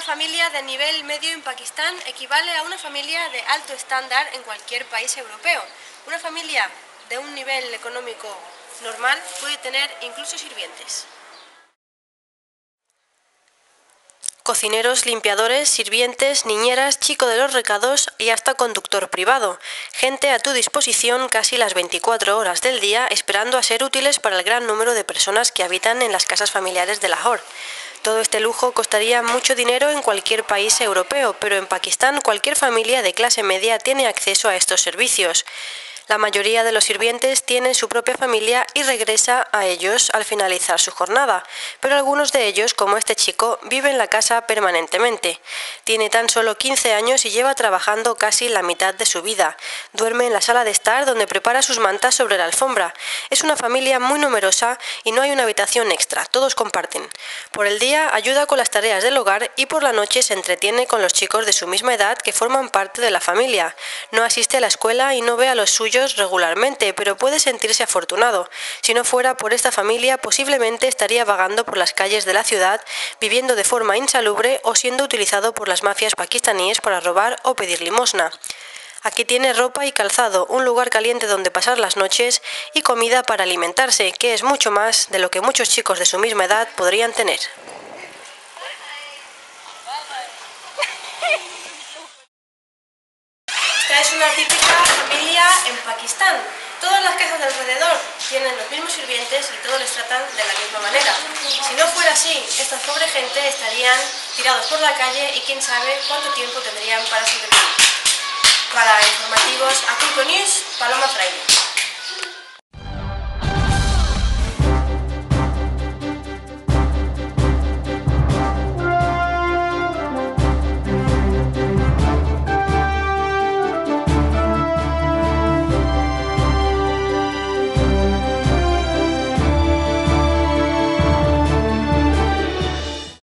familia de nivel medio en Pakistán equivale a una familia de alto estándar en cualquier país europeo. Una familia de un nivel económico normal puede tener incluso sirvientes. Cocineros, limpiadores, sirvientes, niñeras, chico de los recados y hasta conductor privado. Gente a tu disposición casi las 24 horas del día esperando a ser útiles para el gran número de personas que habitan en las casas familiares de Lahore. Todo este lujo costaría mucho dinero en cualquier país europeo, pero en Pakistán cualquier familia de clase media tiene acceso a estos servicios. La mayoría de los sirvientes tienen su propia familia y regresa a ellos al finalizar su jornada, pero algunos de ellos, como este chico, viven en la casa permanentemente. Tiene tan solo 15 años y lleva trabajando casi la mitad de su vida. Duerme en la sala de estar donde prepara sus mantas sobre la alfombra. Es una familia muy numerosa y no hay una habitación extra, todos comparten. Por el día ayuda con las tareas del hogar y por la noche se entretiene con los chicos de su misma edad que forman parte de la familia. No asiste a la escuela y no ve a los suyos regularmente, pero puede sentirse afortunado. Si no fuera por esta familia, posiblemente estaría vagando por las calles de la ciudad, viviendo de forma insalubre o siendo utilizado por las mafias pakistaníes para robar o pedir limosna. Aquí tiene ropa y calzado, un lugar caliente donde pasar las noches y comida para alimentarse, que es mucho más de lo que muchos chicos de su misma edad podrían tener. Una típica familia en Pakistán. Todas las casas de alrededor tienen los mismos sirvientes y todos les tratan de la misma manera. Si no fuera así, esta pobre gente estarían tirados por la calle y quién sabe cuánto tiempo tendrían para sobrevivir. Para informativos, a News, Paloma Fraile.